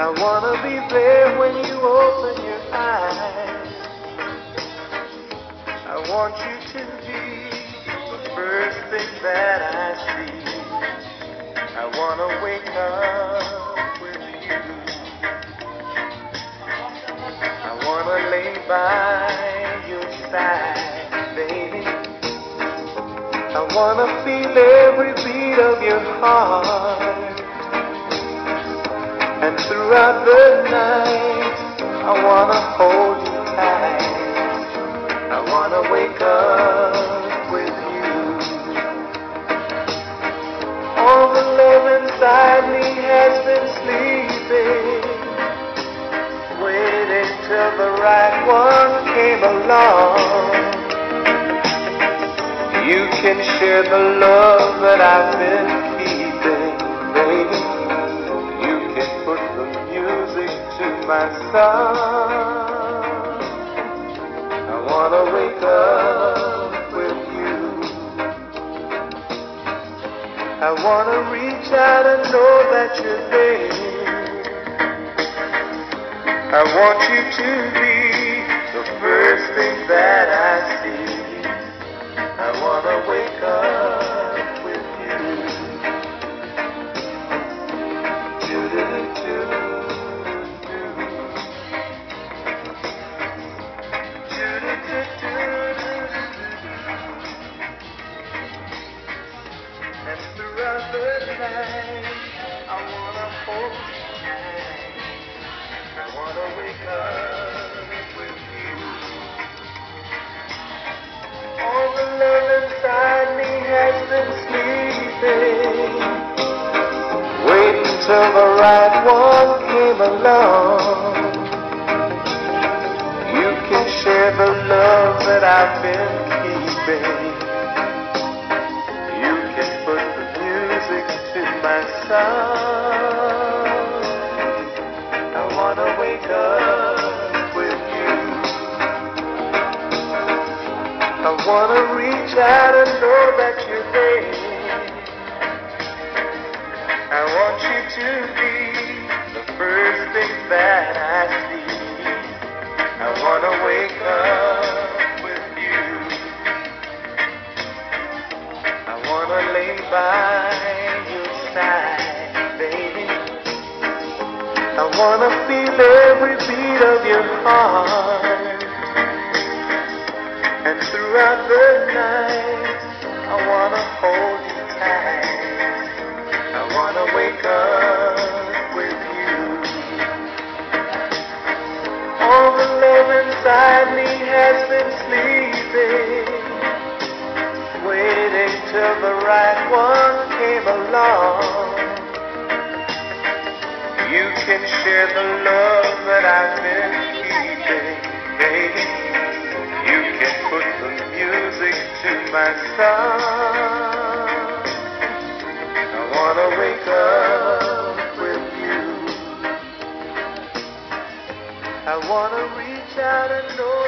I wanna be there when you open your eyes. I want you to be the first thing that I see. I wanna wake up with you. I wanna lay by your side, baby. I wanna feel every beat of your heart. Throughout the night, I wanna hold you tight. I wanna wake up with you. All the love inside me has been sleeping, waiting till the right one came along. You can share the love that I've been to my song. I wanna wake up with you. I wanna reach out and know that you're there. I want you to be till the right one came along. You can share the love that I've been keeping. I wanna wake up with you. I wanna reach out and know that you're there. I want you to be the first thing that I see. I wanna wake up with you. I wanna lay by your baby. I wanna feel every beat of your heart. And throughout the night, I wanna hold you tight. I wanna wake up with you. All the love inside me has been sleeping, waiting till the right one came along. You can share the love that I've been keeping, baby. You can put the music to my song. I wanna wake up with you. I wanna reach out and know